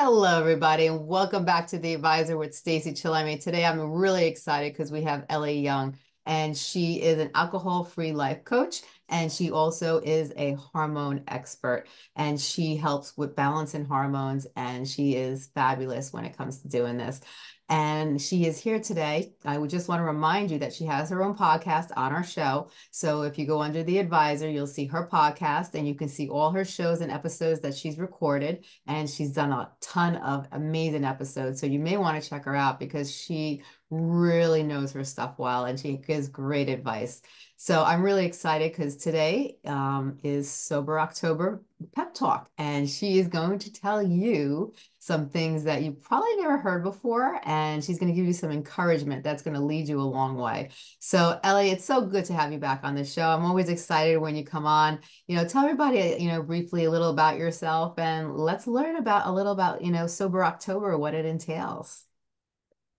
Hello, everybody, and welcome back to The Advisor with Stacey Chillemi. Today, I'm really excited because we have Elly Young, and she is an alcohol-free life coach, and she also is a hormone expert, and she helps with balance and hormones, and she is fabulous when it comes to doing this and she is here today. I would just want to remind you that she has her own podcast on our show. So if you go under the advisor, you'll see her podcast and you can see all her shows and episodes that she's recorded. And she's done a ton of amazing episodes. So you may want to check her out because she really knows her stuff well and she gives great advice. So I'm really excited because today um, is Sober October Pep Talk, and she is going to tell you some things that you probably never heard before, and she's going to give you some encouragement that's going to lead you a long way. So, Elly, it's so good to have you back on the show. I'm always excited when you come on. You know, tell everybody, you know, briefly a little about yourself, and let's learn about a little about, you know, Sober October, what it entails.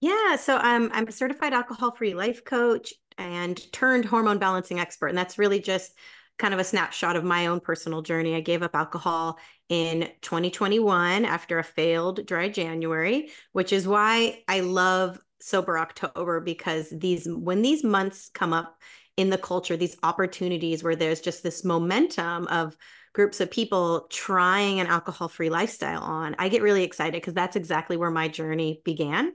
Yeah, so I'm I'm a certified alcohol-free life coach and turned hormone balancing expert, and that's really just kind of a snapshot of my own personal journey. I gave up alcohol in 2021 after a failed dry January, which is why I love sober October because these when these months come up in the culture, these opportunities where there's just this momentum of groups of people trying an alcohol-free lifestyle on, I get really excited because that's exactly where my journey began.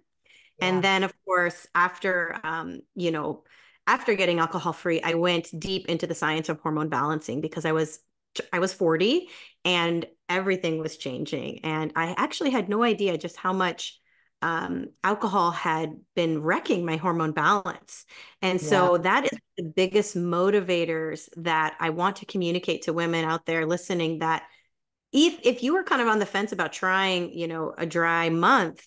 Yeah. And then, of course, after, um, you know, after getting alcohol free, I went deep into the science of hormone balancing because I was I was 40 and everything was changing. And I actually had no idea just how much um, alcohol had been wrecking my hormone balance. And so that is the biggest motivators that I want to communicate to women out there listening that if if you were kind of on the fence about trying, you know, a dry month,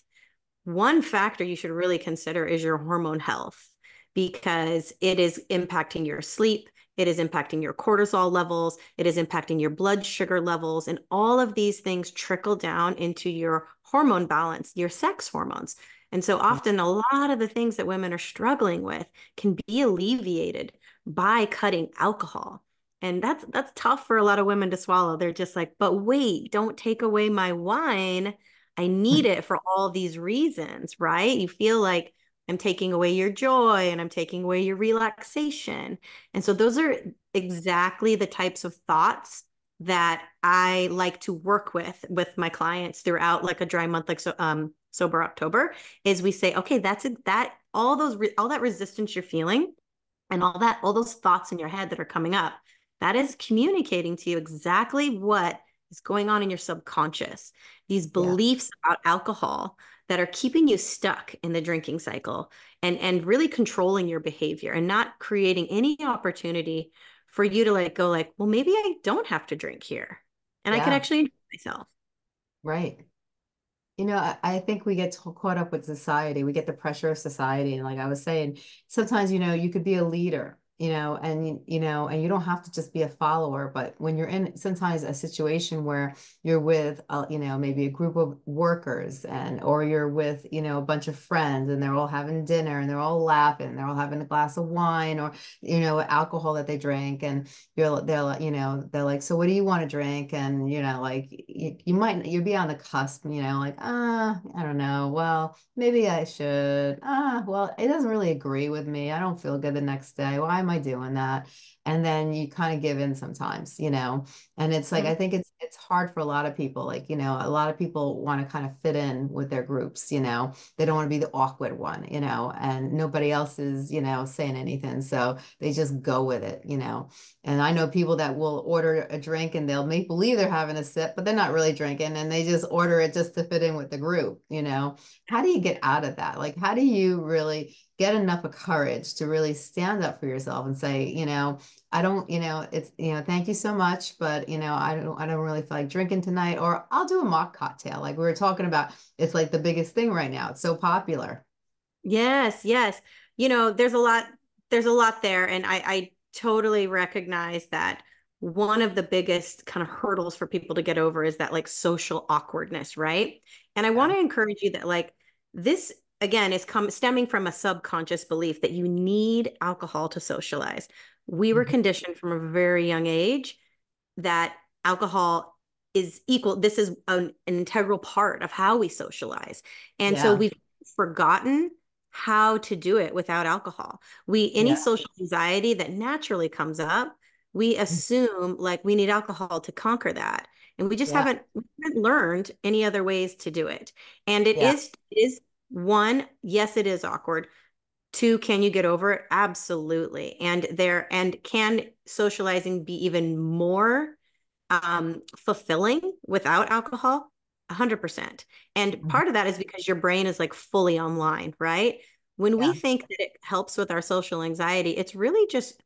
one factor you should really consider is your hormone health because it is impacting your sleep, it is impacting your cortisol levels, it is impacting your blood sugar levels, and all of these things trickle down into your hormone balance, your sex hormones. And so often, a lot of the things that women are struggling with can be alleviated by cutting alcohol. And that's that's tough for a lot of women to swallow. They're just like, "But wait, don't take away my wine." I hmm. need it for all these reasons, right? You feel like I'm taking away your joy and I'm taking away your relaxation. And so those are exactly the types of thoughts that I like to work with with my clients throughout like a dry month like so um sober October is we say okay that's a, that all those re- all that resistance you're feeling and all that all those thoughts in your head that are coming up that is communicating to you exactly what is going on in your subconscious, these beliefs yeah. about alcohol that are keeping you stuck in the drinking cycle and and really controlling your behavior and not creating any opportunity for you to like go like, well, maybe I don't have to drink here and yeah. I can actually enjoy myself. Right. You know, I, I think we get caught up with society. We get the pressure of society. And like I was saying, sometimes, you know, you could be a leader you know and you know and you don't have to just be a follower but when you're in sometimes a situation where you're with uh, you know maybe a group of workers and or you're with you know a bunch of friends and they're all having dinner and they're all laughing they're all having a glass of wine or you know alcohol that they drink and you're they're you know they're like so what do you want to drink? And you know like you, you might you'd be on the cusp you know like ah i don't know. Well maybe i should. Ah well it doesn't really agree with me. I don't feel good the next day. Why am I doing that? And then you kind of give in sometimes, you know. And it's like mm-hmm. I think it's it's hard for a lot of people. Like, you know, a lot of people want to kind of fit in with their groups, you know. They don't want to be the awkward one, you know, and nobody else is, you know, saying anything. So they just go with it, you know. And I know people that will order a drink and they'll make believe they're having a sip, but they're not really drinking and they just order it just to fit in with the group, you know. How do you get out of that? Like, how do you really get enough of courage to really stand up for yourself and say, you know, I don't, you know, it's, you know, thank you so much, but you know, I don't, I don't really feel like drinking tonight, or I'll do a mock cocktail. Like we were talking about, it's like the biggest thing right now. It's so popular. Yes, yes. You know, there's a lot, there's a lot there, and I, I totally recognize that one of the biggest kind of hurdles for people to get over is that like social awkwardness, right? And I yeah. want to encourage you that like this again is come stemming from a subconscious belief that you need alcohol to socialize. We were mm-hmm. conditioned from a very young age that alcohol is equal. This is an, an integral part of how we socialize. And yeah. so we've forgotten how to do it without alcohol. We any yeah. social anxiety that naturally comes up, we mm. assume like we need alcohol to conquer that. And we just yeah. haven't, we haven't learned any other ways to do it. And it is it is one, yes, it is awkward. Two, can you get over it? Absolutely. And there and can socializing be even more um, fulfilling without alcohol 100% and mm-hmm. part of that is because your brain is like fully online right when yeah. we think that it helps with our social anxiety it's really just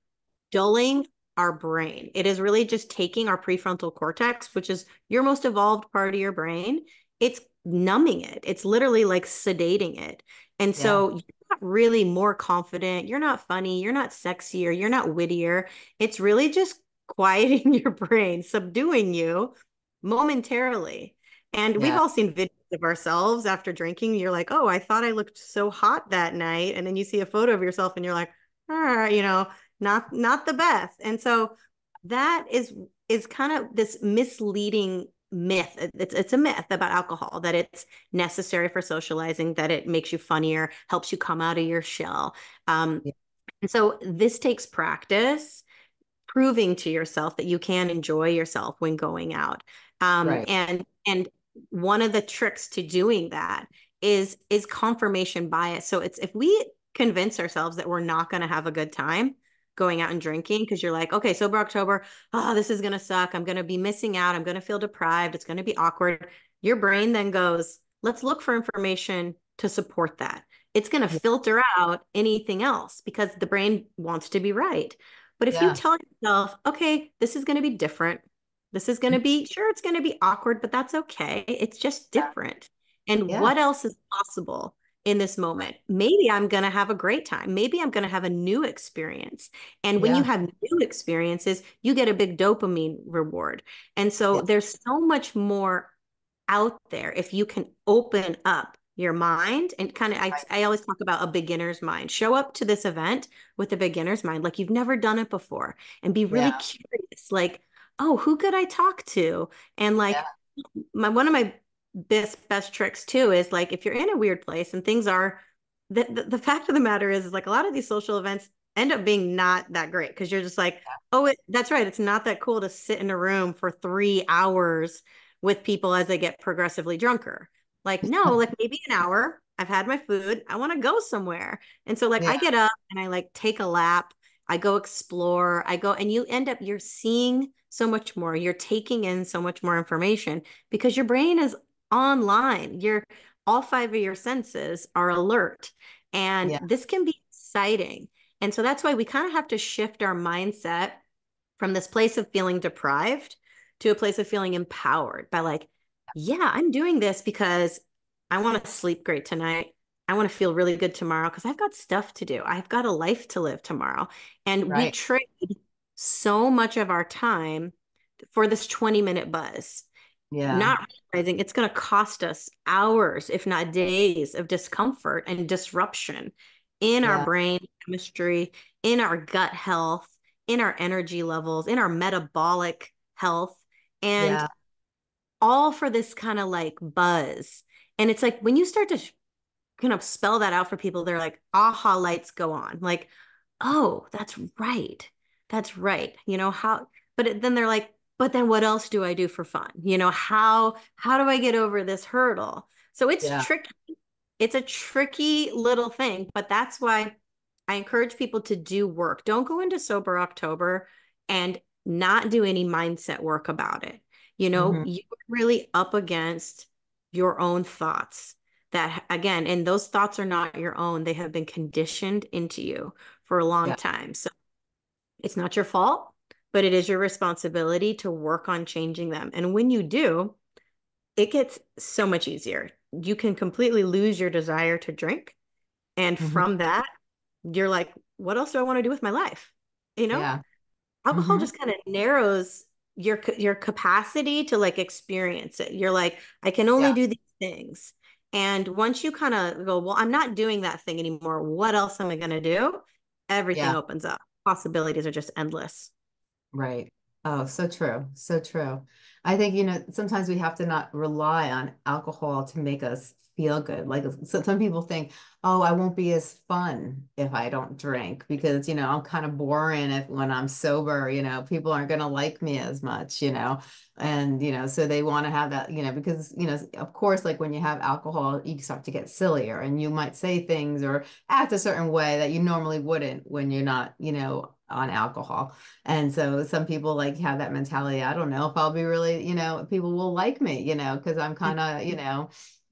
dulling our brain it is really just taking our prefrontal cortex which is your most evolved part of your brain it's numbing it it's literally like sedating it and so yeah. not really more confident you're not funny you're not sexier you're not wittier it's really just quieting your brain, subduing you momentarily. And yeah. we've all seen videos of ourselves after drinking. You're like, oh, I thought I looked so hot that night. And then you see a photo of yourself and you're like, ah, you know, not not the best. And so that is is kind of this misleading myth. It's it's a myth about alcohol that it's necessary for socializing, that it makes you funnier, helps you come out of your shell. Um, yeah. And so this takes practice proving to yourself that you can enjoy yourself when going out. Um, right. And and one of the tricks to doing that is is confirmation bias. So it's if we convince ourselves that we're not going to have a good time going out and drinking because you're like, okay, sober October, oh, this is going to suck. I'm going to be missing out. I'm going to feel deprived. It's going to be awkward. Your brain then goes, let's look for information to support that. It's going to filter out anything else because the brain wants to be right. But if yeah. you tell yourself, okay, this is going to be different, this is going to be, sure, it's going to be awkward, but that's okay. It's just different. And yeah. what else is possible in this moment? Maybe I'm going to have a great time. Maybe I'm going to have a new experience. And when yeah. you have new experiences, you get a big dopamine reward. And so there's so much more out there if you can open up your mind and kind of I, I always talk about a beginner's mind show up to this event with a beginner's mind like you've never done it before and be really yeah. curious like oh who could i talk to and like yeah. my one of my best best tricks too is like if you're in a weird place and things are the, the, the fact of the matter is, is like a lot of these social events end up being not that great because you're just like oh it, that's right it's not that cool to sit in a room for three hours with people as they get progressively drunker like, no, like maybe an hour. I've had my food. I want to go somewhere. And so, like, yeah. I get up and I like take a lap. I go explore. I go, and you end up, you're seeing so much more. You're taking in so much more information because your brain is online. You're all five of your senses are alert. And yeah. this can be exciting. And so that's why we kind of have to shift our mindset from this place of feeling deprived to a place of feeling empowered by like, yeah, I'm doing this because I want to sleep great tonight. I want to feel really good tomorrow because I've got stuff to do. I've got a life to live tomorrow. And right. we trade so much of our time for this 20 minute buzz. Yeah. Not realizing it's going to cost us hours, if not days, of discomfort and disruption in yeah. our brain chemistry, in our gut health, in our energy levels, in our metabolic health. And yeah all for this kind of like buzz. And it's like when you start to kind of spell that out for people, they're like, aha, lights go on. Like, oh, that's right. That's right. You know, how, but then they're like, but then what else do I do for fun? You know, how, how do I get over this hurdle? So it's yeah. tricky. It's a tricky little thing, but that's why I encourage people to do work. Don't go into sober October and not do any mindset work about it. You know, mm-hmm. you're really up against your own thoughts that, again, and those thoughts are not your own. They have been conditioned into you for a long yeah. time. So it's not your fault, but it is your responsibility to work on changing them. And when you do, it gets so much easier. You can completely lose your desire to drink. And mm-hmm. from that, you're like, what else do I want to do with my life? You know, yeah. alcohol mm-hmm. just kind of narrows your your capacity to like experience it. You're like, I can only yeah. do these things. And once you kind of go, well, I'm not doing that thing anymore. What else am I going to do? Everything yeah. opens up. Possibilities are just endless. Right. Oh, so true. So true. I think, you know, sometimes we have to not rely on alcohol to make us feel good. Like so some people think, oh, I won't be as fun if I don't drink because, you know, I'm kind of boring if when I'm sober, you know, people aren't going to like me as much, you know. And, you know, so they want to have that, you know, because, you know, of course, like when you have alcohol, you start to get sillier and you might say things or act a certain way that you normally wouldn't when you're not, you know, on alcohol. And so some people like have that mentality. I don't know if I'll be really, you know, people will like me, you know, because I'm mm. kind of, you know,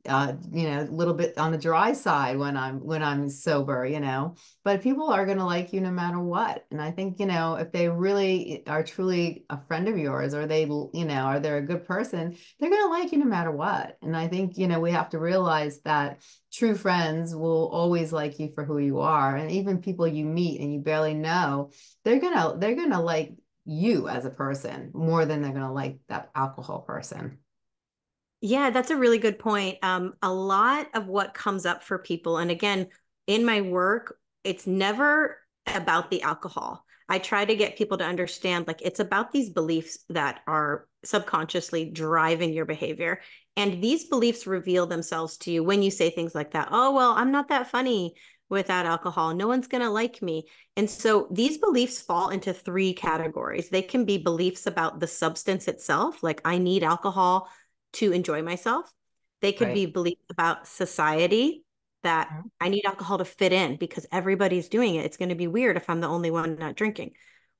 uh, you know, a little bit on the dry side when I'm when I'm sober, you know. But people are going to like you no matter what. And I think, you know, if they really are truly a friend of yours or they, you know, are they're a good person, they're to like you no matter what. And I think, you know, we have to realize that true friends will always like you for who you are. And even people you meet and you barely know, they're to they're going to like you as a person more than they're going to like that alcohol person. Yeah, that's a really good point. Um, a lot of what comes up for people, and again, in my work, it's never about the alcohol. I try to get people to understand like it's about these beliefs that are subconsciously driving your behavior. And these beliefs reveal themselves to you when you say things like that. Oh, well, I'm not that funny without alcohol. No one's going to like me. And so these beliefs fall into three categories. They can be beliefs about the substance itself, like I need alcohol to enjoy myself. They could right. be beliefs about society that mm-hmm. I need alcohol to fit in because everybody's doing it. It's going to be weird if I'm the only one not drinking.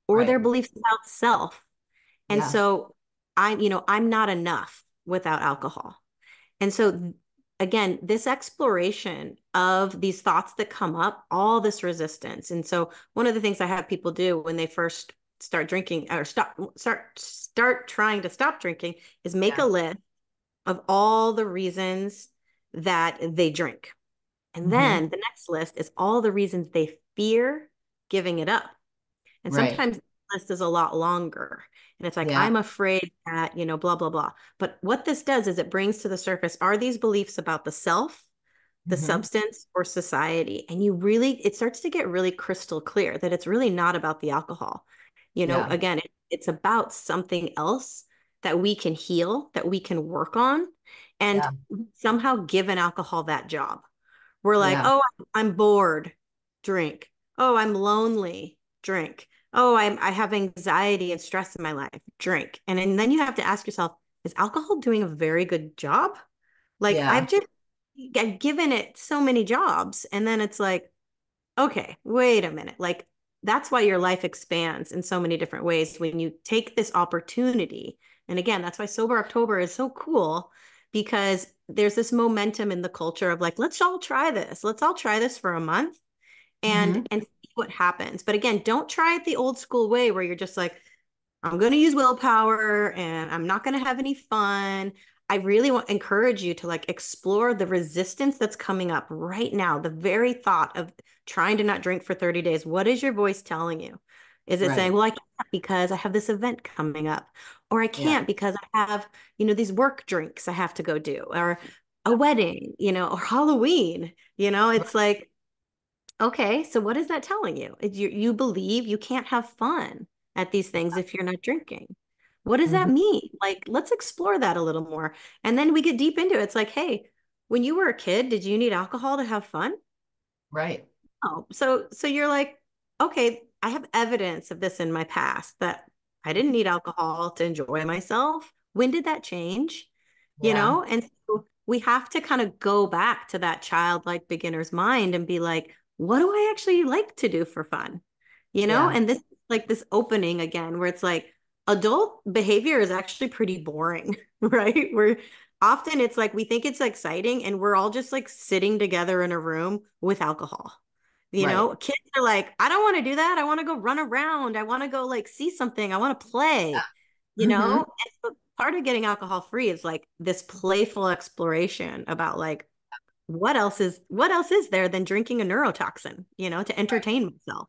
Or right. their beliefs about self. And yeah. so I'm, you know, I'm not enough without alcohol. And so again, this exploration of these thoughts that come up, all this resistance. And so one of the things I have people do when they first start drinking or stop start start trying to stop drinking is make yeah. a list of all the reasons that they drink. And mm-hmm. then the next list is all the reasons they fear giving it up. And right. sometimes the list is a lot longer. And it's like, yeah. I'm afraid that, you know, blah, blah, blah. But what this does is it brings to the surface are these beliefs about the self, the mm-hmm. substance, or society? And you really, it starts to get really crystal clear that it's really not about the alcohol. You know, yeah. again, it, it's about something else that we can heal, that we can work on, and yeah. somehow give an alcohol that job. We're like, yeah. oh, I'm bored, drink. Oh, I'm lonely, drink. Oh, I'm I have anxiety and stress in my life, drink. And, and then you have to ask yourself, is alcohol doing a very good job? Like yeah. I've just I've given it so many jobs. And then it's like, okay, wait a minute. Like that's why your life expands in so many different ways when you take this opportunity and again, that's why Sober October is so cool because there's this momentum in the culture of like, let's all try this. Let's all try this for a month and mm-hmm. and see what happens. But again, don't try it the old school way where you're just like, I'm going to use willpower and I'm not going to have any fun. I really want encourage you to like explore the resistance that's coming up right now. The very thought of trying to not drink for 30 days. What is your voice telling you? Is it right. saying, well, I can't because I have this event coming up, or I can't yeah. because I have, you know, these work drinks I have to go do, or a wedding, you know, or Halloween, you know, it's like, okay, so what is that telling you? You, you believe you can't have fun at these things if you're not drinking. What does mm-hmm. that mean? Like, let's explore that a little more. And then we get deep into it. It's like, hey, when you were a kid, did you need alcohol to have fun? Right. Oh, so so you're like, okay, I have evidence of this in my past that I didn't need alcohol to enjoy myself. When did that change? Yeah. You know, and so we have to kind of go back to that childlike beginner's mind and be like, what do I actually like to do for fun? You know, yeah. and this like this opening again where it's like adult behavior is actually pretty boring, right? We're often it's like we think it's exciting and we're all just like sitting together in a room with alcohol you right. know, kids are like, I don't want to do that. I want to go run around. I want to go like see something. I want to play, yeah. you mm-hmm. know? So part of getting alcohol free is like this playful exploration about like, what else is what else is there than drinking a neurotoxin, you know, to entertain right. myself?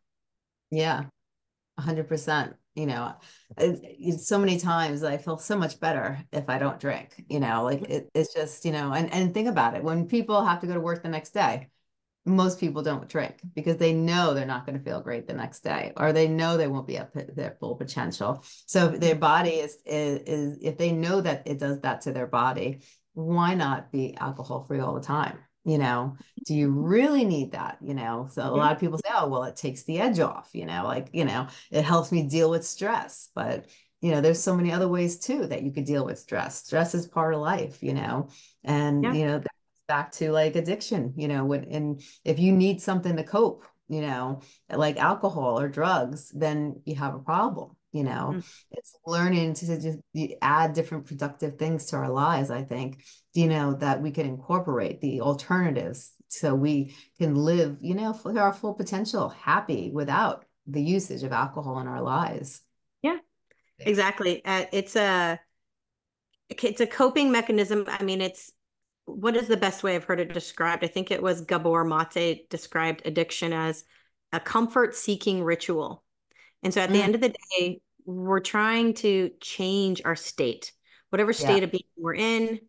Yeah. hundred percent. You know, so many times I feel so much better if I don't drink, you know, like it, it's just, you know, and, and think about it when people have to go to work the next day, most people don't drink because they know they're not going to feel great the next day or they know they won't be up at their full potential. So if their body is, is, is if they know that it does that to their body why not be alcohol free all the time? You know do you really need that? You know so a lot of people say oh well it takes the edge off you know like you know it helps me deal with stress but you know there's so many other ways too that you could deal with stress. Stress is part of life you know and yeah. you know back to like addiction, you know, when and if you need something to cope, you know, like alcohol or drugs, then you have a problem. You know, mm-hmm. it's learning to just add different productive things to our lives. I think, you know, that we can incorporate the alternatives so we can live, you know, for our full potential, happy without the usage of alcohol in our lives. Yeah, exactly. Uh, it's a it's a coping mechanism. I mean, it's what is the best way I've heard it described? I think it was Gabor Mate described addiction as a comfort seeking ritual. And so at mm. the end of the day, we're trying to change our state. Whatever state yeah. of being we're in,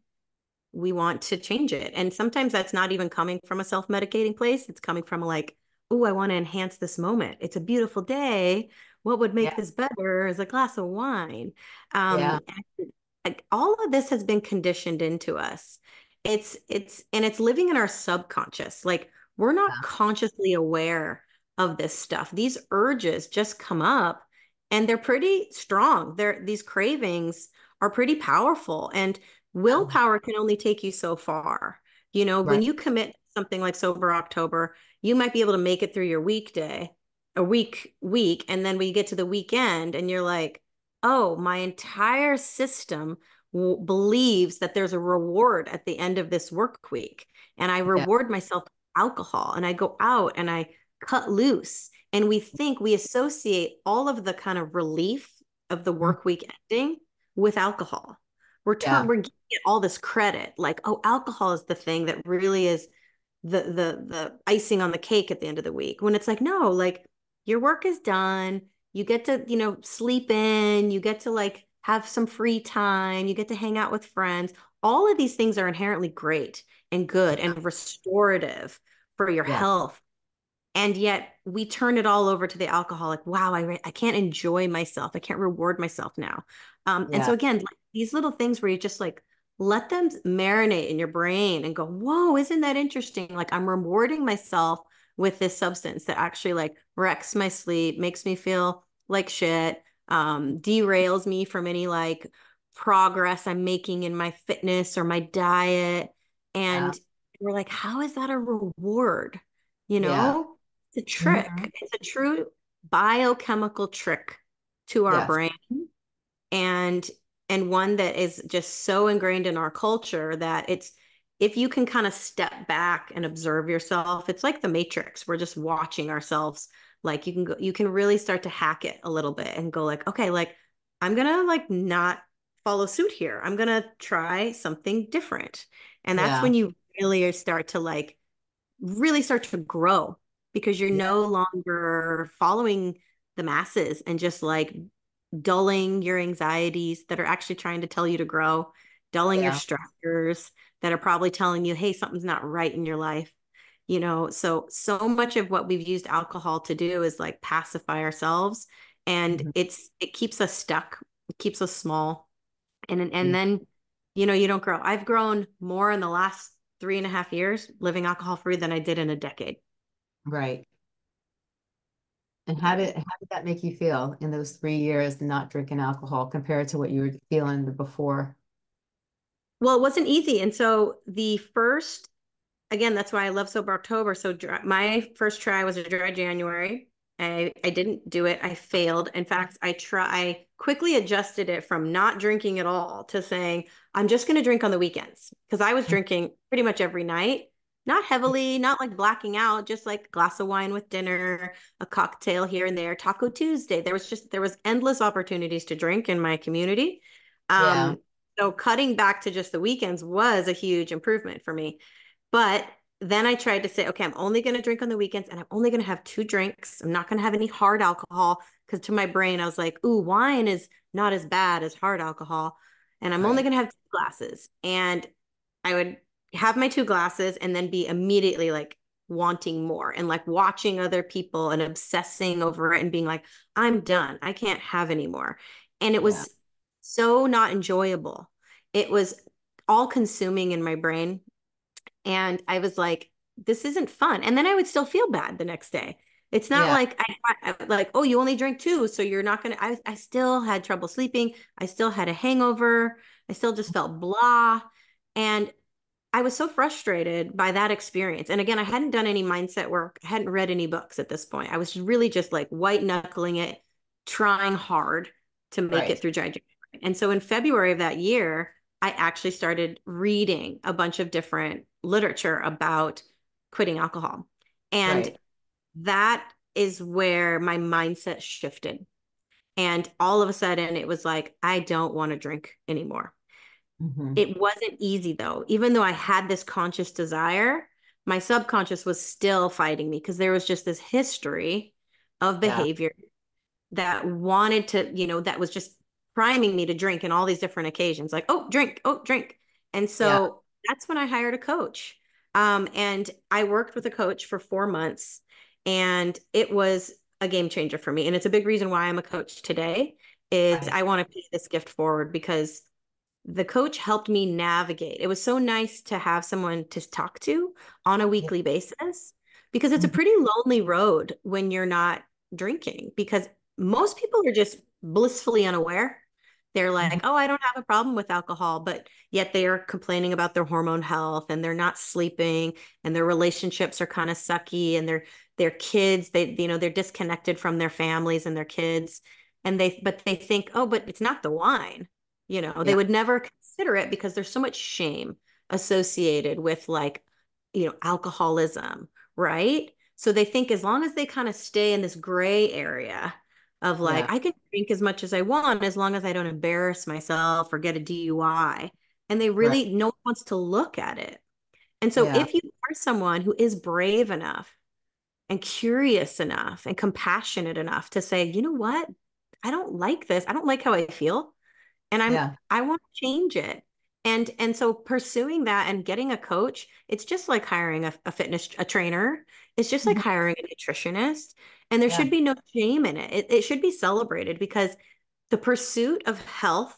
we want to change it. And sometimes that's not even coming from a self medicating place. It's coming from like, oh, I want to enhance this moment. It's a beautiful day. What would make yeah. this better is a glass of wine. Um, yeah. all of this has been conditioned into us it's it's and it's living in our subconscious. Like we're not yeah. consciously aware of this stuff. These urges just come up and they're pretty strong. They're these cravings are pretty powerful and willpower can only take you so far. You know right. when you commit something like sober october you might be able to make it through your weekday a week week and then when you get to the weekend and you're like oh my entire system believes that there's a reward at the end of this work week and i reward yeah. myself alcohol and i go out and i cut loose and we think we associate all of the kind of relief of the mm. work week ending with alcohol we're t- yeah. we're giving it all this credit like oh alcohol is the thing that really is the the the icing on the cake at the end of the week when it's like no like your work is done you get to you know sleep in you get to like have some free time, you get to hang out with friends. All of these things are inherently great and good and restorative for your yeah. health. And yet we turn it all over to the alcoholic. Wow, I, I can't enjoy myself. I can't reward myself now. Um, yeah. And so again, like these little things where you just like let them marinate in your brain and go, whoa, isn't that interesting? Like I'm rewarding myself with this substance that actually like wrecks my sleep, makes me feel like shit um, derails me from any like progress I'm making in my fitness or my diet. And yeah. we're like, how is that a reward? You know, yeah. it's a trick. Mm-hmm. It's a true biochemical trick to our yes. brain. And and one that is just so ingrained in our culture that it's if you can kind of step back and observe yourself, it's like the matrix. We're just watching ourselves like you can go you can really start to hack it a little bit and go like okay like i'm gonna like not follow suit here i'm gonna try something different and that's yeah. when you really start to like really start to grow because you're yeah. no longer following the masses and just like dulling your anxieties that are actually trying to tell you to grow dulling yeah. your stressors that are probably telling you hey something's not right in your life you know so so much of what we've used alcohol to do is like pacify ourselves and mm-hmm. it's it keeps us stuck it keeps us small and and mm-hmm. then you know you don't grow. I've grown more in the last three and a half years living alcohol free than i did in a decade. Right. And how did how did that make you feel in those three years not drinking alcohol compared to what you were feeling before? Well it wasn't easy and so the first again, that's why I love Sober October. So dry, my first try was a dry January. I, I didn't do it. I failed. In fact, I try I quickly adjusted it from not drinking at all to saying I'm just going to drink on the weekends because I was mm. drinking pretty much every night, not heavily, not like blacking out, just like glass of wine with dinner, a cocktail here and there, Taco Tuesday. There was just there was endless opportunities to drink in my community. Um, yeah. So cutting back to just the weekends was a huge improvement for me. But then I tried to say, okay, I'm only going to drink on the weekends and I'm only going to have two drinks. I'm not going to have any hard alcohol because to my brain, I was like, ooh, wine is not as bad as hard alcohol. And I'm right. only going to have two glasses. And I would have my two glasses and then be immediately like wanting more and like watching other people and obsessing over it and being like, I'm done. I can't have any more. And it was yeah. so not enjoyable. It was all consuming in my brain. And I was like, this isn't fun. And then I would still feel bad the next day. It's not yeah. like I, I, like, oh, you only drink two, so you're not gonna. I I still had trouble sleeping. I still had a hangover. I still just felt blah, and I was so frustrated by that experience. And again, I hadn't done any mindset work. I hadn't read any books at this point. I was really just like white knuckling it, trying hard to make right. it through dry January. And so in February of that year, I actually started reading a bunch of different literature about quitting alcohol. And right. that is where my mindset shifted. And all of a sudden, it was like, I don't want to drink anymore. Mm-hmm. It wasn't easy though. Even though I had this conscious desire, my subconscious was still fighting me because there was just this history of behavior yeah. that wanted to, you know, that was just priming me to drink in all these different occasions like, oh, drink, oh, drink. And so. That's when I hired a coach. Um, and I worked with a coach for four months, and it was a game changer for me. And it's a big reason why I'm a coach today. Is right. I want to pay this gift forward because the coach helped me navigate. It was so nice to have someone to talk to on a weekly basis because it's a mm-hmm. pretty lonely road when you're not drinking because most people are just blissfully unaware they're like, mm-hmm. oh, I don't have a problem with alcohol, but yet they are complaining about their hormone health and they're not sleeping and their relationships are kind of sucky and their their kids, they you know, they're disconnected from their families and their kids. And they but they think, oh, but it's not the wine. You know, yeah. they would never consider it because there's so much shame associated with like, you know, alcoholism, right? So they think as long as they kind of stay in this gray area, of like yeah. I can drink as much as I want as long as I don't embarrass myself or get a DUI. And they really right. no one wants to look at it. And so yeah. if you are someone who is brave enough and curious enough and compassionate enough to say, you know what? I don't like this. I don't like how I feel. And I'm yeah. I want to change it. And and so pursuing that and getting a coach, it's just like hiring a, a fitness a trainer. It's just like mm-hmm. hiring a nutritionist. And there yeah. should be no shame in it. it. It should be celebrated because the pursuit of health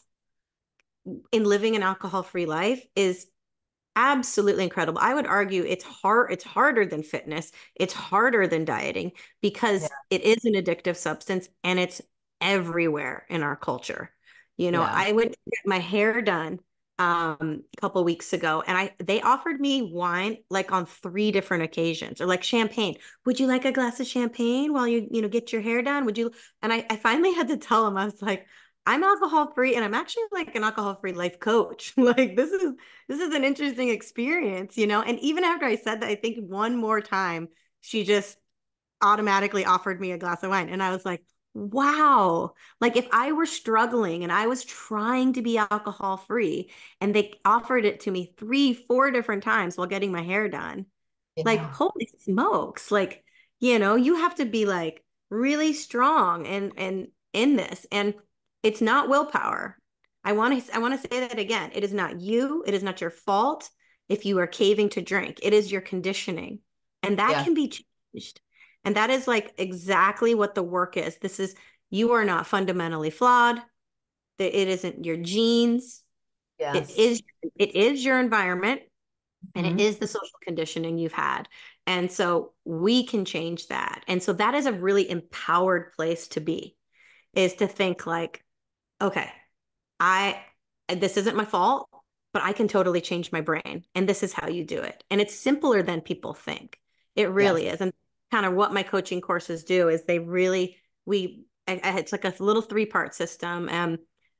in living an alcohol-free life is absolutely incredible. I would argue it's hard it's harder than fitness. It's harder than dieting because yeah. it is an addictive substance and it's everywhere in our culture. You know, yeah. I went to get my hair done um a couple weeks ago and i they offered me wine like on three different occasions or like champagne. Would you like a glass of champagne while you you know get your hair done? Would you and i, I finally had to tell them i was like i'm alcohol free and i'm actually like an alcohol free life coach. Like this is this is an interesting experience you know? And even after i said that i think one more time she just automatically offered me a glass of wine and i was like wow. Like if i were struggling and i was trying to be alcohol free and they offered it to me three four different times while getting my hair done yeah. like holy smokes. Like you know you have to be like really strong and and in this and it's not willpower. I want to i want to say that again. It is not you. It is not your fault if you are caving to drink. It is your conditioning and that yeah. can be changed and that is like exactly what the work is. This is, you are not fundamentally flawed. It isn't your genes. Yes. It is, it is your environment and mm-hmm. it is the social conditioning you've had. And so we can change that. And so that is a really empowered place to be is to think like, okay, I, this isn't my fault, but I can totally change my brain. And this is how you do it. And it's simpler than people think. It really yes. is. And kind of what my coaching courses do is they really we I, I, it's like a little three part system um,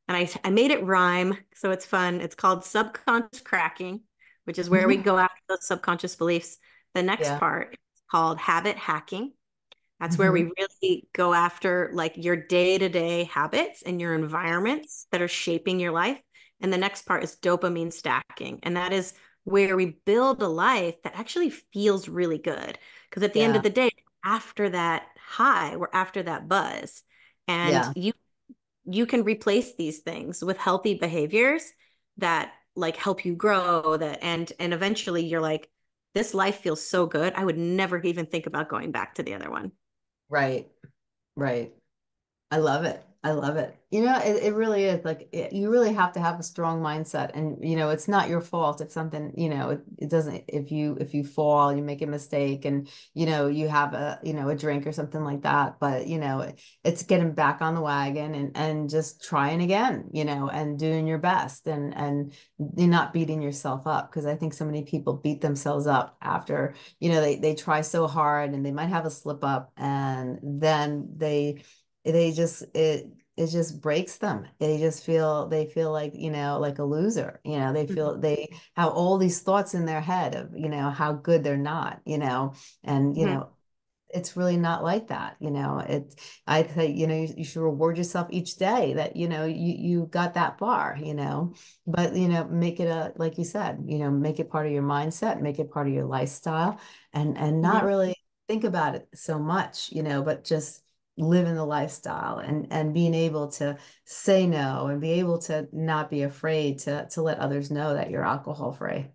and I, I made it rhyme so it's fun it's called subconscious cracking which is where mm-hmm. we go after those subconscious beliefs the next yeah. part is called habit hacking that's mm-hmm. where we mm-hmm. really go after like your day-to-day habits and your environments that are shaping your life and the next part is dopamine stacking and that is where we build a life that actually feels really good because at the yeah. end of the day, after that high, we're after that buzz. And yeah. you you can replace these things with healthy behaviors that like help you grow that and and eventually you're like this life feels so good. I would never even think about going back to the other one. Right. Right. I love it. I love it. You know, it, it really is like it, you really have to have a strong mindset and you know, it's not your fault if something, you know, it, it doesn't if you if you fall, you make a mistake and you know, you have a, you know, a drink or something like that, but you know, it's getting back on the wagon and and just trying again, you know, and doing your best and and not beating yourself up because I think so many people beat themselves up after, you know, they they try so hard and they might have a slip up and then they they just it it just breaks them they just feel they feel like you know like a loser you know they feel mm-hmm. they have all these thoughts in their head of you know how good they're not you know and you mm-hmm. know it's really not like that you know it's i think you know you, you, should reward yourself each day that you know you you got that far you know but you know make it a like you said you know make it part of your mindset make it part of your lifestyle and and not mm-hmm. really think about it so much you know but just living the lifestyle and and being able to say no and be able to not be afraid to to let others know that you're alcohol free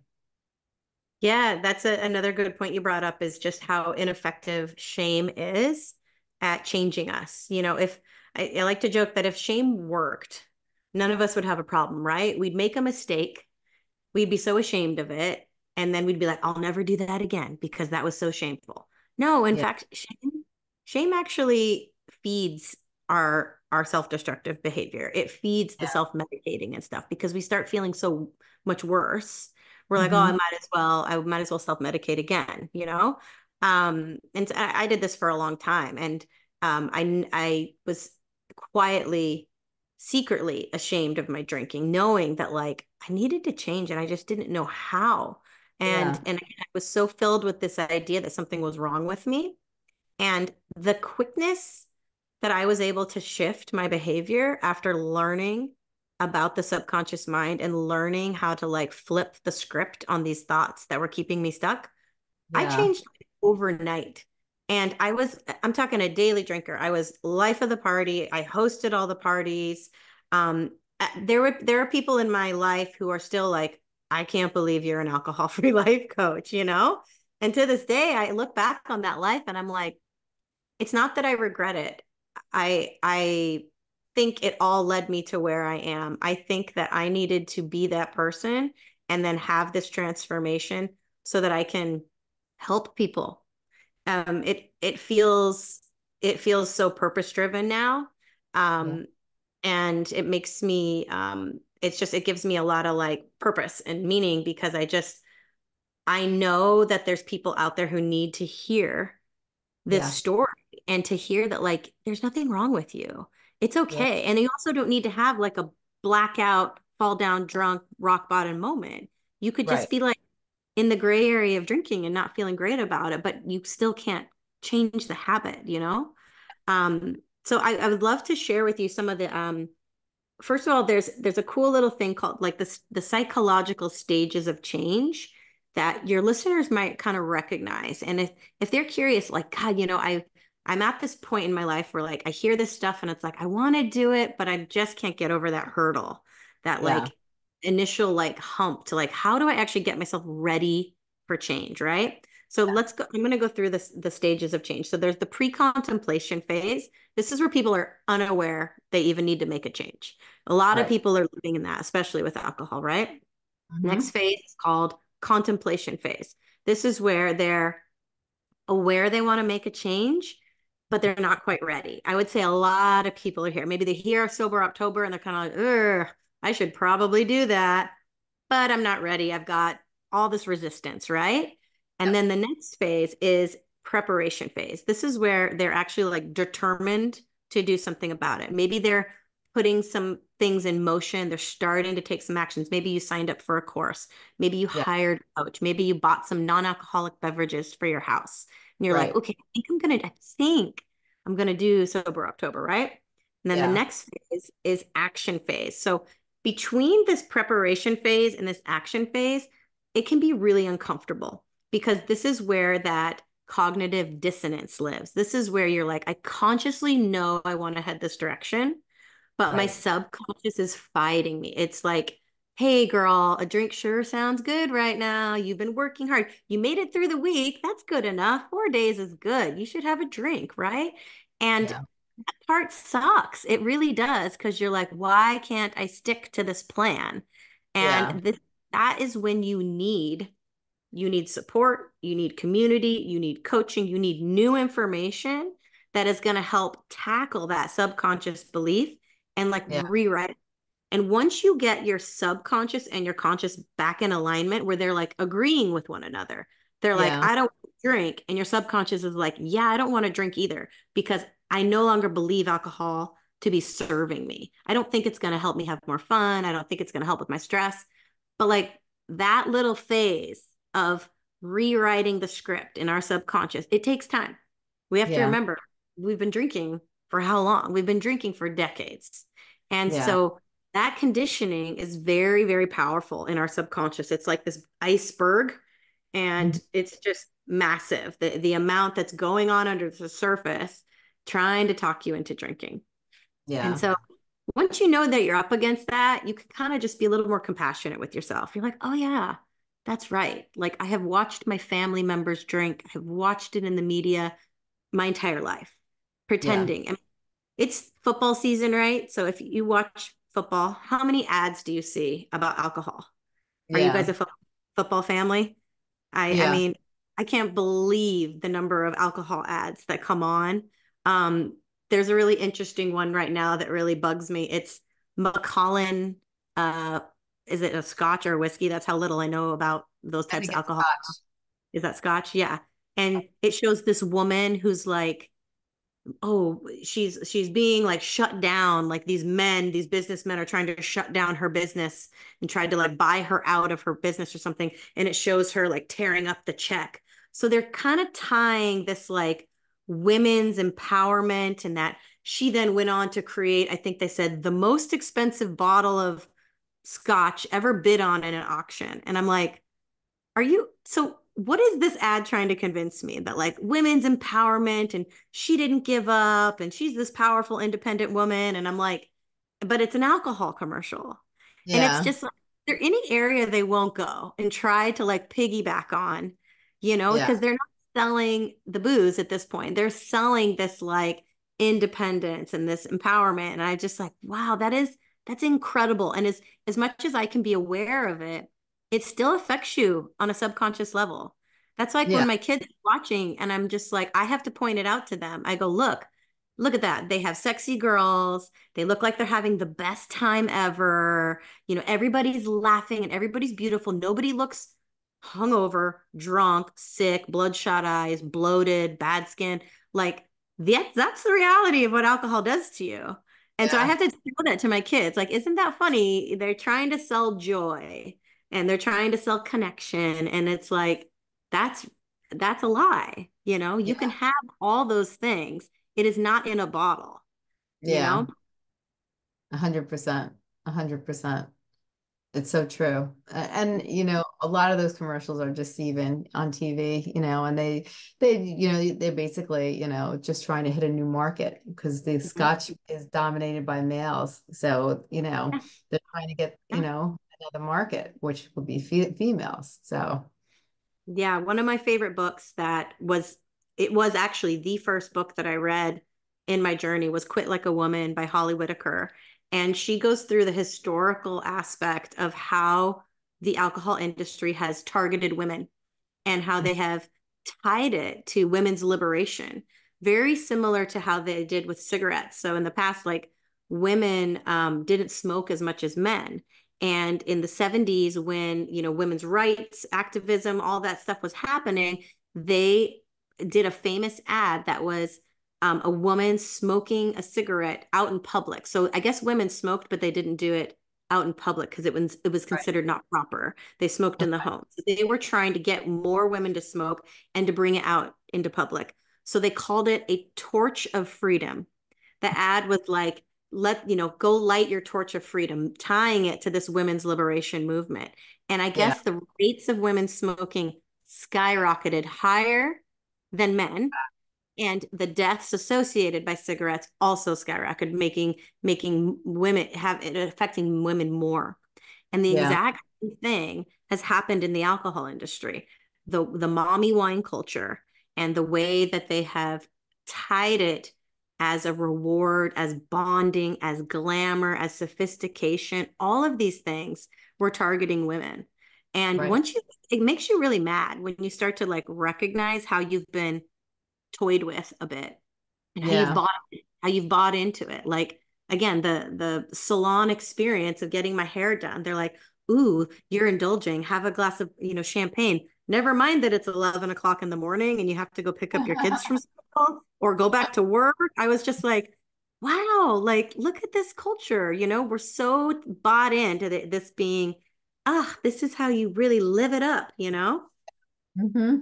yeah that's a, another good point you brought up is just how ineffective shame is at changing us. You know if I, I like to joke that if shame worked none of us would have a problem right? We'd make a mistake we'd be so ashamed of it and then we'd be like i'll never do that again because that was so shameful. No in yeah. fact shame shame actually feeds our our self-destructive behavior. It feeds the self-medicating and stuff because we start feeling so much worse. We're like mm-hmm. oh i might as well i might as well self-medicate again you know? Um and I, I, did this for a long time and um i i was quietly secretly ashamed of my drinking knowing that like i needed to change and i just didn't know how. And yeah. and i was so filled with this idea that something was wrong with me. And the quickness that I was able to shift my behavior after learning about the subconscious mind and learning how to like flip the script on these thoughts that were keeping me stuck. Yeah. I changed overnight. And I was, I'm talking a daily drinker. I was life of the party. I hosted all the parties. Um, uh, there were there are people in my life who are still like, I can't believe you're an alcohol free life coach, you know? And to this day, I look back on that life and I'm like, it's not that I regret it. I I think it all led me to where I am. I think that I needed to be that person and then have this transformation so that I can help people. Um, it it feels it feels so purpose driven now, um, yeah. and it makes me. Um, it's just it gives me a lot of like purpose and meaning because I just I know that there's people out there who need to hear this yeah. story and to hear that like there's nothing wrong with you. It's okay. Yeah. and you also don't need to have like a blackout fall down drunk rock bottom moment. You could just right. be like in the gray area of drinking and not feeling great about it but you still can't change the habit you know? Um so I, I would love to share with you some of the um first of all there's there's a cool little thing called like the the psychological stages of change that your listeners might kind of recognize. And if if they're curious like god you know i I'm at this point in my life where like I hear this stuff and it's like I want to do it, but I just can't get over that hurdle, that yeah. like initial like hump to like how do I actually get myself ready for change, right? So yeah. let's go. I'm going to go through this the stages of change. So there's the pre-contemplation phase. This is where people are unaware they even need to make a change. A lot right. of people are living in that, especially with alcohol, right? Mm-hmm. Next phase is called contemplation phase. This is where they're aware they want to make a change, but they're not quite ready. I would say a lot of people are here. Maybe they hear sober October and they're kind of like, Ugh, I should probably do that, but I'm not ready. I've got all this resistance, right? And then the next phase is preparation phase. This is where they're actually like determined to do something about it. Maybe they're putting some things in motion. They're starting to take some actions. Maybe you signed up for a course. Maybe you yeah. hired a coach. Maybe you bought some non-alcoholic beverages for your house. And you're right. like, okay, I think I'm gonna, I think I'm gonna do sober October, right? And then yeah. the next phase is action phase. So between this preparation phase and this action phase, it can be really uncomfortable because this is where that cognitive dissonance lives. This is where you're like, I consciously know I want to head this direction, but right. my subconscious is fighting me. It's like hey girl, a drink sure sounds good right now. You've been working hard. You made it through the week. That's good enough. Four days is good. You should have a drink, right? And yeah. that part sucks. It really does because you're like, why can't I stick to this plan? And yeah. this, that is when you need you need support, you need community, you need coaching, you need new information that is going to help tackle that subconscious belief and like yeah. rewrite and once you get your subconscious and your conscious back in alignment where they're like agreeing with one another, they're like. I don't drink. And your subconscious is like, yeah, I don't want to drink either because I no longer believe alcohol to be serving me. I don't think it's going to help me have more fun. I don't think it's going to help with my stress. But like that little phase of rewriting the script in our subconscious, it takes time. We have yeah. to remember we've been drinking for how long? We've been drinking for decades. And yeah. so that conditioning is very very powerful in our subconscious. It's like this iceberg and mm-hmm. it's just massive. The the amount that's going on under the surface trying to talk you into drinking. Yeah. and so once you know that you're up against that you can kind of just be a little more compassionate with yourself. You're like oh yeah that's right. Like i have watched my family members drink. I have watched it in the media my entire life pretending. Yeah. I mean, it's football season right? So if you watch football, how many ads do you see about alcohol? Are yeah. you guys a fo- football family? I, yeah. I mean, I can't believe the number of alcohol ads that come on. Um, there's a really interesting one right now that really bugs me. It's Macallan. Uh, is it a Scotch or a whiskey? That's how little I know about those types of alcohol. Scotch. Is that Scotch? Yeah. And it shows this woman who's like oh she's she's being like shut down like these men these businessmen are trying to shut down her business and tried to like buy her out of her business or something and it shows her like tearing up the check. So they're kind of tying this like women's empowerment and that she then went on to create i think they said the most expensive bottle of scotch ever bid on in an auction. And i'm like are you so what is this ad trying to convince me? That like women's empowerment and she didn't give up and she's this powerful independent woman. And i'm like but it's an alcohol commercial. Yeah. and it's just like there any area they won't go and try to like piggyback on you know? Because yeah. they're not selling the booze at this point. They're selling this like independence and this empowerment. And i just like wow that is that's incredible. And as as much as i can be aware of it it still affects you on a subconscious level. That's like yeah. when my kids watching and I'm just like, I have to point it out to them. I go, look, look at that. They have sexy girls. They look like they're having the best time ever. You know, everybody's laughing and everybody's beautiful. Nobody looks hungover, drunk, sick, bloodshot eyes, bloated, bad skin. Like that, that's the reality of what alcohol does to you. And yeah. so I have to tell that to my kids. Like, isn't that funny? They're trying to sell joy and they're trying to sell connection and it's like that's that's a lie you know? You yeah. can have all those things. It is not in a bottle yeah. a hundred percent a hundred percent. It's so true. And you know a lot of those commercials are deceiving on tv you know and they they you know they're basically you know just trying to hit a new market because the mm-hmm. scotch is dominated by males. So you know they're trying to get you know the market, which would be fe- females. So, yeah, one of my favorite books that was it was actually the first book that I read in my journey was Quit Like a Woman by Holly Whitaker. And she goes through the historical aspect of how the alcohol industry has targeted women and how they have tied it to women's liberation, very similar to how they did with cigarettes. So in the past, like women um, didn't smoke as much as men. And in the 70s, when, you know, women's rights activism, all that stuff was happening, they did a famous ad that was um, a woman smoking a cigarette out in public. So I guess women smoked, but they didn't do it out in public because it was it was considered right. not proper. They smoked in the home. So they were trying to get more women to smoke and to bring it out into public. So they called it a torch of freedom. The ad was like let you know go light your torch of freedom tying it to this women's liberation movement and i guess yeah. the rates of women smoking skyrocketed higher than men and the deaths associated by cigarettes also skyrocketed making making women have it affecting women more And the Yeah. exact thing has happened in the alcohol industry. The the mommy wine culture and the way that they have tied it as a reward, as bonding, as glamour, as sophistication, all of these things were targeting women. And Right. once you, it makes you really mad when you start to like recognize how you've been toyed with a bit and how you've bought, how you've bought into it. Like again, the the salon experience of getting my hair done. They're like, "Ooh, you're indulging. Have a glass of you know champagne." Never mind that it's eleven o'clock in the morning and you have to go pick up your kids from school or go back to work. I was just like, wow, like look at this culture. You know, we're so bought into the, this being, ah, this is how you really live it up. You know. hmm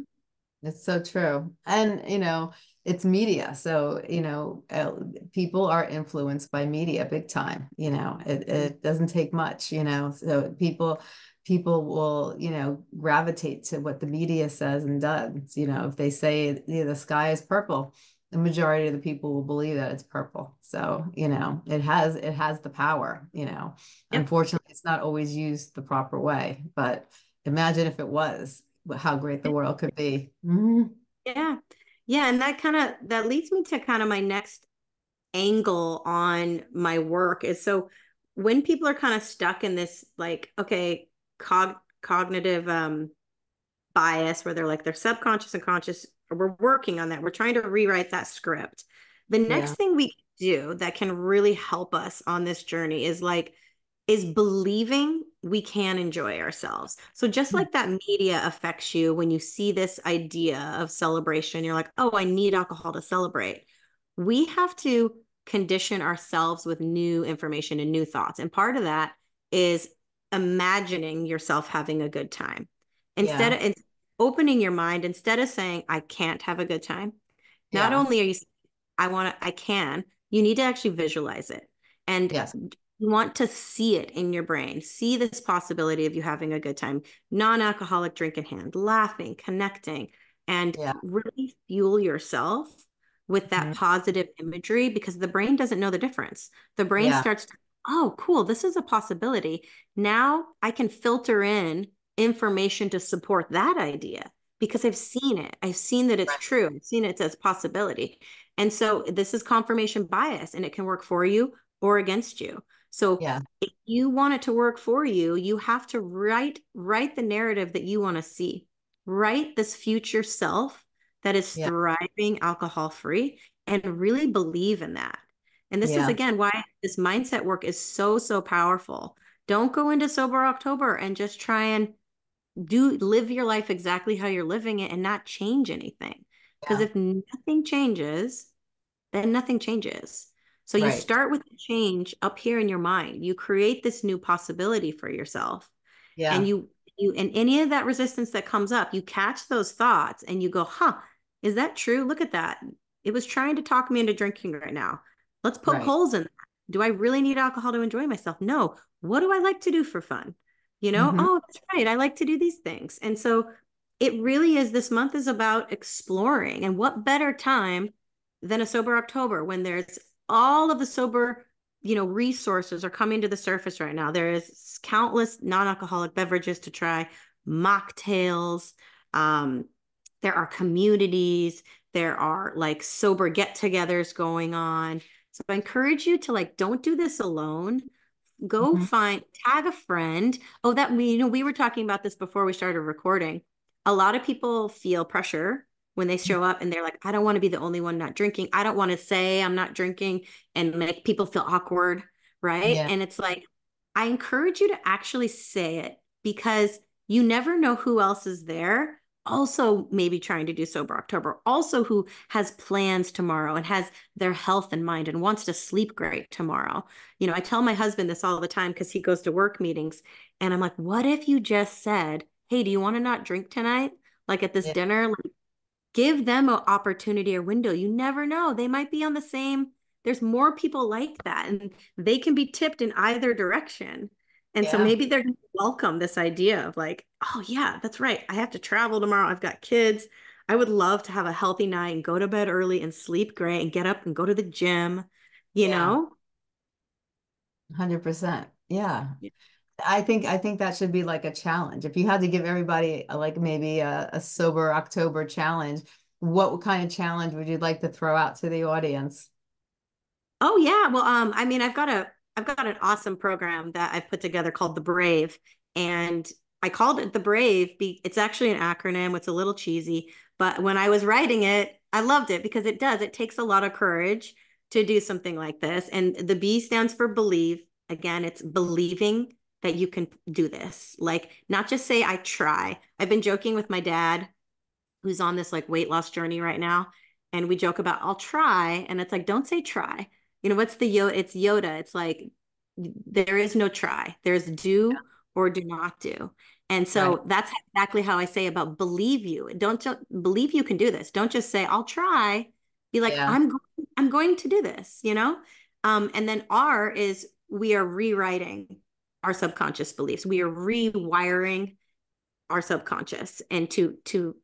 It's so true. And, you know, it's media. So, you know, uh, people are influenced by media big time, you know, it, it doesn't take much, you know, so people, people will, you know, gravitate to what the media says and does, you know, if they say you know, the sky is purple, the majority of the people will believe that it's purple. So, you know, it has, it has the power, you know, Yep. unfortunately, it's not always used the proper way, but imagine if it was how great the world could be. Mhm. Yeah. Yeah. And that kind of that leads me to kind of my next angle on my work is so when people are kind of stuck in this like, okay, cog cognitive um bias where they're like their subconscious and conscious, we're working on that. We're trying to rewrite that script. The next Yeah. thing we do that can really help us on this journey is like is believing we can enjoy ourselves. So just like that media affects you when you see this idea of celebration, you're like, "Oh, I need alcohol to celebrate." We have to condition ourselves with new information and new thoughts. And part of that is imagining yourself having a good time. Instead Yeah. of opening your mind instead of saying I can't have a good time. Not Yeah. only are you I want to I can, you need to actually visualize it. And Yes. you want to see it in your brain, see this possibility of you having a good time, non alcoholic drink in hand, laughing, connecting, and Yeah. really fuel yourself with that Mhm. positive imagery because the brain doesn't know the difference. The brain Yeah. starts to, oh, cool, this is a possibility. Now I can filter in information to support that idea because I've seen it. I've seen that it's true. I've seen it as possibility. And so this is confirmation bias and it can work for you or against you. So Yeah. if you want it to work for you, you have to write write the narrative that you want to see. Write this future self that is Yeah. thriving alcohol free and really believe in that. And this is again why this mindset work is so so powerful. Don't go into sober October and just try and do live your life exactly how you're living it and not change anything. Because Yeah. if nothing changes, then nothing changes. So you Right. start with the change up here in your mind. You create this new possibility for yourself. Yeah. And you you and any of that resistance that comes up, you catch those thoughts and you go, "Huh, is that true? Look at that. It was trying to talk me into drinking right now. Let's poke Right. holes in that. Do I really need alcohol to enjoy myself? No. What do I like to do for fun? You know, Mhm. oh, that's right. I like to do these things. And so it really is this month is about exploring. And what better time than a sober October when there's all of the sober, you know, resources are coming to the surface right now. There is countless non-alcoholic beverages to try, mocktails. Um, there are communities. There are like sober get-togethers going on. So I encourage you to like, don't do this alone. Go Mhm. find, tag a friend. Oh, that we, you know, we were talking about this before we started recording. A lot of people feel pressure when they show up and they're like, I don't want to be the only one not drinking. I don't want to say I'm not drinking and make people feel awkward. Right. Yeah. And it's like, I encourage you to actually say it because you never know who else is there. Also, maybe trying to do sober October, also who has plans tomorrow and has their health in mind and wants to sleep great tomorrow. You know, I tell my husband this all the time because he goes to work meetings and I'm like, what if you just said, Hey, do you want to not drink tonight? Like at this Yeah. dinner, like give them an opportunity or window. You never know. They might be on the same, there's more people like that and they can be tipped in either direction. And so maybe they're going to welcome this idea of like, oh, yeah, that's right. I have to travel tomorrow. I've got kids. I would love to have a healthy night and go to bed early and sleep great and get up and go to the gym, you Yeah. know? 100%. Yeah. Yeah. I think I think that should be like a challenge. If you had to give everybody a, like maybe a, a sober October challenge, what kind of challenge would you like to throw out to the audience? Oh yeah, well, um, I mean, I've got a I've got an awesome program that I've put together called the Brave, and I called it the Brave. It's actually an acronym. It's a little cheesy, but when I was writing it, I loved it because it does. It takes a lot of courage to do something like this, and the B stands for believe. Again, it's believing that you can do this. Like, not just say I try. I've been joking with my dad, who's on this like weight loss journey right now, and we joke about I'll try, and it's like don't say try you know what's the Yoda? It's Yoda. It's like there is no try. There's do yeah. or do not do. And so right. that's exactly how I say about believe you. Don't just believe you can do this. Don't just say I'll try. Be like yeah. I'm I'm going to do this, you know? Um and then R is we are rewriting our subconscious beliefs. We are rewiring our subconscious and to to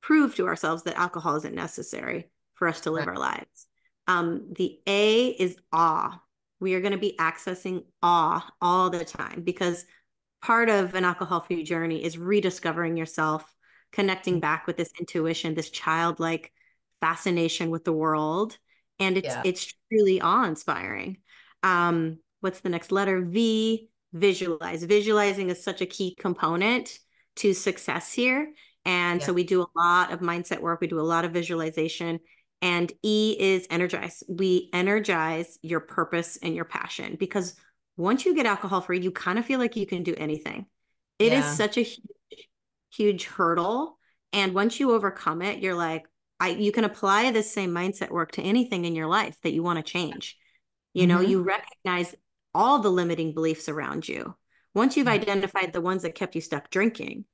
prove to ourselves that alcohol isn't necessary for us to live right. our lives. Um, the A is awe. We are going to be accessing awe all the time because part of an alcohol free journey is rediscovering yourself, connecting mm-hmm. back with this intuition, this childlike fascination with the world. And it's yeah. it's truly awe-inspiring. Um, what's the next letter? V, visualize. Visualizing is such a key component to success here. And yeah. so we do a lot of mindset work, we do a lot of visualization. And E is energize. We energize your purpose and your passion because once you get alcohol free, you kind of feel like you can do anything. It yeah. is such a huge, huge hurdle. And once you overcome it, you're like, I you can apply this same mindset work to anything in your life that you want to change. You mm-hmm. know, you recognize all the limiting beliefs around you. Once you've mm-hmm. identified the ones that kept you stuck drinking,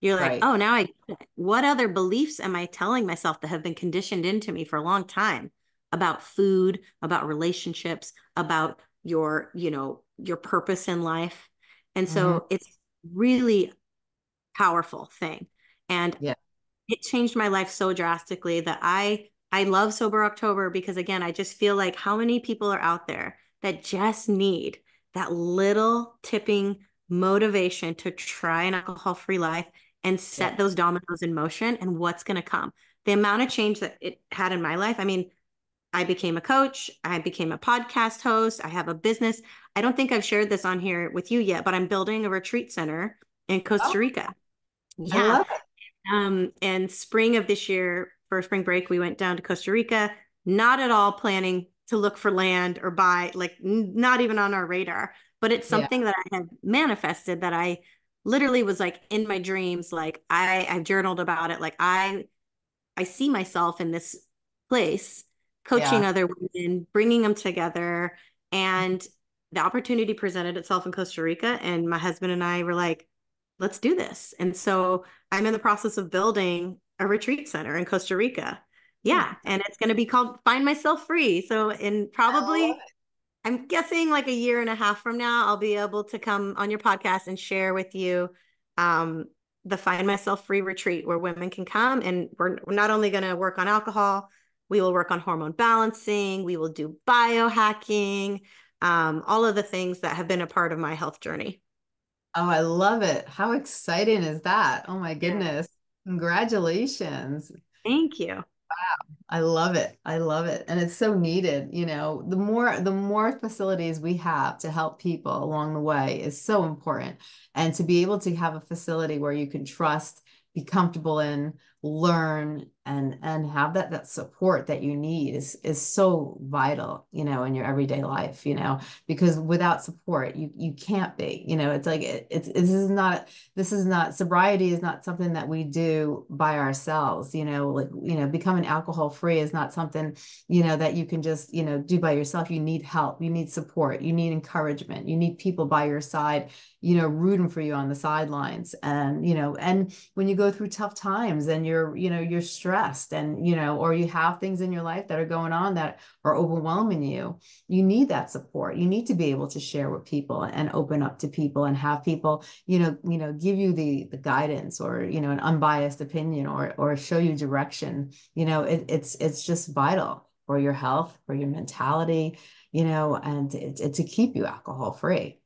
you're like, right. oh, now I what other beliefs am I telling myself that have been conditioned into me for a long time about food, about relationships, about your, you know, your purpose in life. And so mm-hmm. it's really powerful thing. And yeah. it changed my life so drastically that I I love sober October because again, I just feel like how many people are out there that just need that little tipping motivation to try an alcohol free life and set yeah. those dominoes in motion and what's going to come. The amount of change that it had in my life. I mean, I became a coach, I became a podcast host, I have a business. I don't think I've shared this on here with you yet, but I'm building a retreat center in Costa oh, Rica. Yeah. Um, and spring of this year, for spring break, we went down to Costa Rica, not at all planning to look for land or buy, like not even on our radar, but it's something yeah. that I have manifested that I literally was like in my dreams like i i've journaled about it like i i see myself in this place coaching yeah. other women bringing them together and the opportunity presented itself in costa rica and my husband and i were like let's do this. And so i'm in the process of building a retreat center in costa rica. Yeah and it's going to be called find myself free. So in probably I'm guessing like a year and a half from now, I'll be able to come on your podcast and share with you um, the Find Myself Free retreat where women can come and we're, we're not only going to work on alcohol, we will work on hormone balancing, we will do biohacking, um, all of the things that have been a part of my health journey. Oh, I love it. How exciting is that? Oh my goodness. Congratulations. Thank you. Wow. I love it. I love it. And it's so needed. You know, the more the more facilities we have to help people along the way is so important. And to be able to have a facility where you can trust, be comfortable in, learn and and have that that support that you need is is so vital you know in your everyday life you know because without support you you can't be you know it's like it, it's this is not this is not sobriety is not something that we do by ourselves you know like you know becoming alcohol free is not something you know that you can just you know do by yourself. You need help you need support you need encouragement you need people by your side you know rooting for you on the sidelines. And you know and when you go through tough times and you're you know you're stressed and you know or you have things in your life that are going on that are overwhelming you you need that support you need to be able to share with people and open up to people and have people you know you know give you the the guidance or you know an unbiased opinion or or show you direction you know it, it's it's just vital for your health for your mentality you know and it, to keep you alcohol free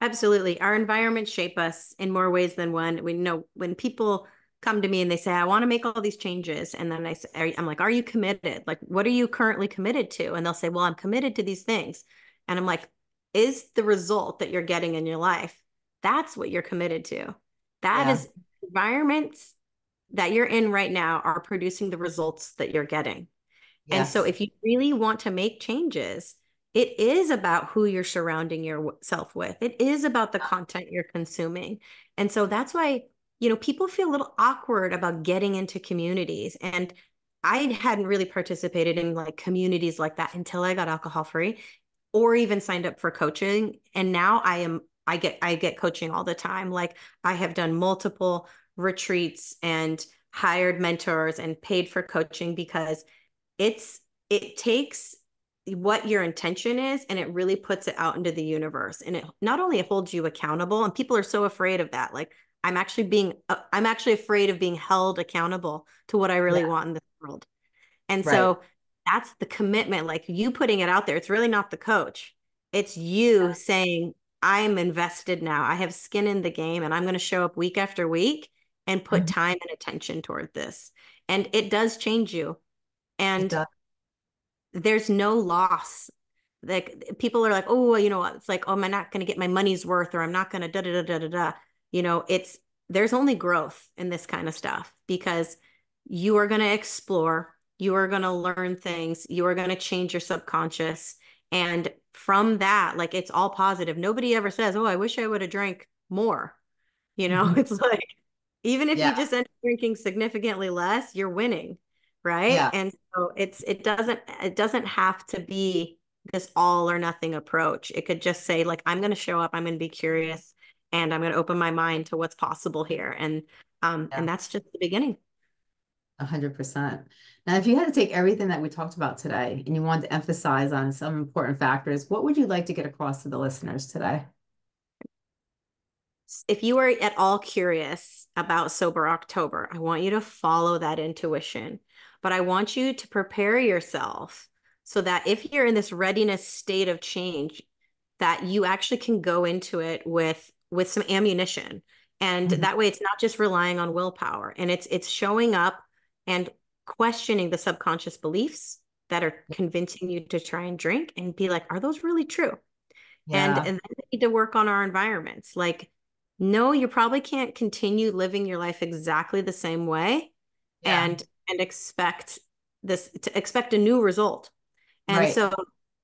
Absolutely. Our environments shape us in more ways than one. We know when people come to me and they say, I want to make all these changes. And then I say, I'm like, are you committed? Like, what are you currently committed to? And they'll say, well, I'm committed to these things. And I'm like, is the result that you're getting in your life? That's what you're committed to. That yeah. is environments that you're in right now are producing the results that you're getting. Yes. And so if you really want to make changes, it is about who you're surrounding yourself with. It is about the content you're consuming. And so that's why, you know, people feel a little awkward about getting into communities. And I hadn't really participated in like communities like that until I got alcohol free or even signed up for coaching. And now I am I get I get coaching all the time. Like I have done multiple retreats and hired mentors and paid for coaching because it's it takes what your intention is and it really puts it out into the universe and it not only holds you accountable and people are so afraid of that like i'm actually being uh, i'm actually afraid of being held accountable to what i really yeah. want in this world. And right. so that's the commitment like you putting it out there it's really not the coach. It's you yeah. saying i'm invested now. I have skin in the game and i'm going to show up week after week and put mm-hmm. time and attention toward this. And it does change you. And there's no loss. Like people are like oh you know it's like oh am i'm not going to get my money's worth or i'm not going to da da da da da da you know it's there's only growth in this kind of stuff because you are going to explore you are going to learn things you are going to change your subconscious and from that like it's all positive nobody ever says oh i wish i would have drank more you know mm-hmm. it's like even if yeah. you just end up drinking significantly less you're winning right yeah. and so it's it doesn't it doesn't have to be this all or nothing approach it could just say like i'm going to show up i'm going to be curious and i'm going to open my mind to what's possible here and um yeah. and that's just the beginning a hundred percent. Now, if you had to take everything that we talked about today and you wanted to emphasize on some important factors, what would you like to get across to the listeners today? If you are at all curious about Sober October, I want you to follow that intuition but I want you to prepare yourself so that if you're in this readiness state of change, that you actually can go into it with with some ammunition. And mm-hmm. that way it's not just relying on willpower and it's it's showing up and questioning the subconscious beliefs that are convincing you to try and drink and be like, are those really true? Yeah. And and then we need to work on our environments. Like, no, you probably can't continue living your life exactly the same way. Yeah. And and expect this to expect a new result. And right. so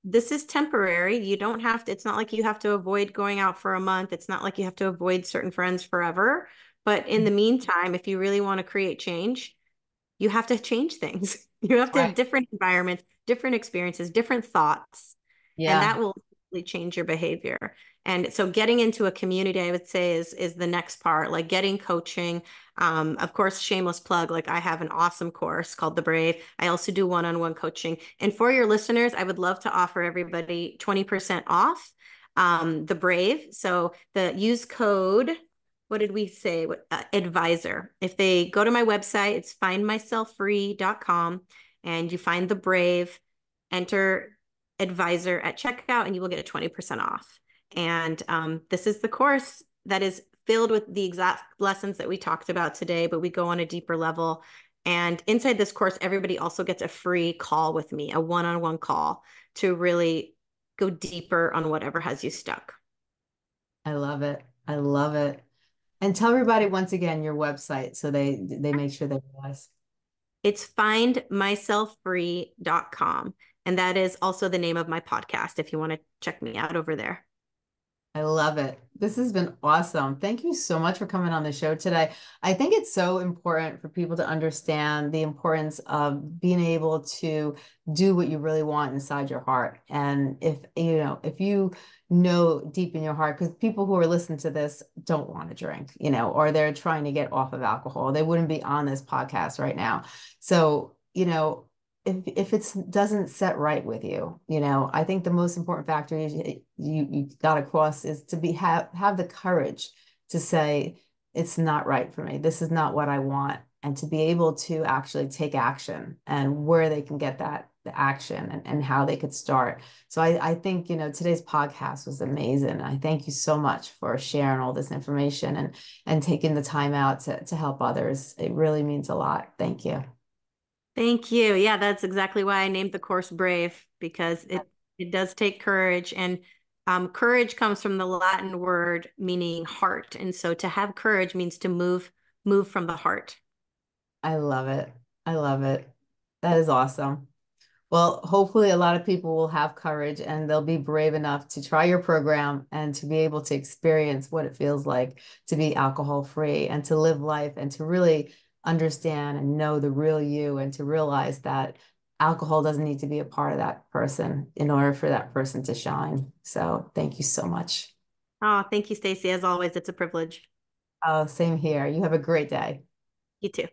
this is temporary. You don't have to, it's not like you have to avoid going out for a month. It's not like you have to avoid certain friends forever. But in the mm-hmm. meantime, if you really want to create change, you have to change things. You have to right. have different environments, different experiences, different thoughts. Yeah. And that will change your behavior. And so getting into a community, I would say is is the next part, like getting coaching. Um, of course, shameless plug, like I have an awesome course called The Brave. I also do one-on-one coaching. And for your listeners, I would love to offer everybody 20% off um, The Brave. So the use code what did we say? Uh, advisor. If they go to my website, it's findmyselffree.com and you find the brave, enter advisor at checkout, and you will get a 20% off. And um, this is the course that is filled with the exact lessons that we talked about today, but we go on a deeper level. And inside this course, everybody also gets a free call with me, a one on one call to really go deeper on whatever has you stuck. I love it. I love it. And tell everybody once again your website so they they make sure they realize. It's findmyselffree.com. And that is also the name of my podcast if you want to check me out over there. I love it. This has been awesome. Thank you so much for coming on the show today. I think it's so important for people to understand the importance of being able to do what you really want inside your heart. And if, you know, if you know deep in your heart, because people who are listening to this don't want to drink, you know, or they're trying to get off of alcohol, they wouldn't be on this podcast right now. So, you know, if if it doesn't set right with you, you know, I think the most important factor is eh, you you got across is to be have have the courage to say it's not right for me. This is not what I want, and to be able to actually take action and where they can get that the action and, and how they could start. So I, I think, you know, today's podcast was amazing. I thank you so much for sharing all this information and and taking the time out to, to help others. It really means a lot. Thank you. Thank you. Yeah, that's exactly why I named the course Brave because it it does take courage and um, courage comes from the Latin word meaning heart. And so to have courage means to move move from the heart. I love it. I love it. That is awesome. Well, hopefully a lot of people will have courage and they'll be brave enough to try your program and to be able to experience what it feels like to be alcohol free and to live life and to really understand and know the real you and to realize that alcohol doesn't need to be a part of that person in order for that person to shine. So thank you so much. Oh, thank you, Stacey. As always, it's a privilege. Oh, same here. You have a great day. You too.